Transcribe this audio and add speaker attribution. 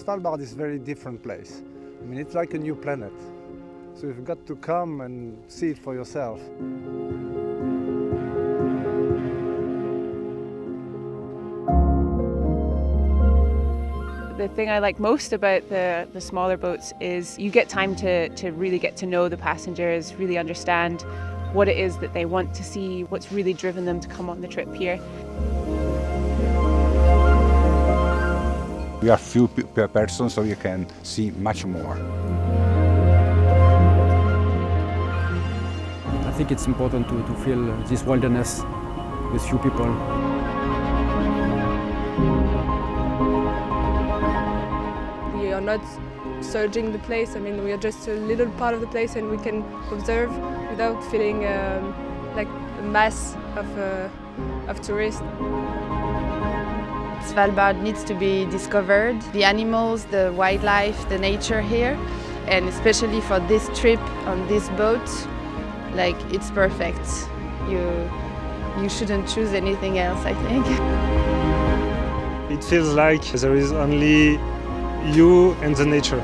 Speaker 1: Svalbard is a very different place. I mean, it's like a new planet. So you've got to come and see it for yourself.
Speaker 2: The thing I like most about the, the smaller boats is you get time to, to really get to know the passengers, really understand what it is that they want to see, what's really driven them to come on the trip here.
Speaker 3: We are few per person, so you can see much more.
Speaker 4: I think it's important to, to feel this wilderness with few people.
Speaker 5: We are not searching the place. I mean, we are just a little part of the place and we can observe without feeling um, like a mass of, uh, of tourists.
Speaker 6: Svalbard needs to be discovered. The animals, the wildlife, the nature here, and especially for this trip on this boat, like it's perfect. You, you shouldn't choose anything else, I think.
Speaker 7: It feels like there is only you and the nature.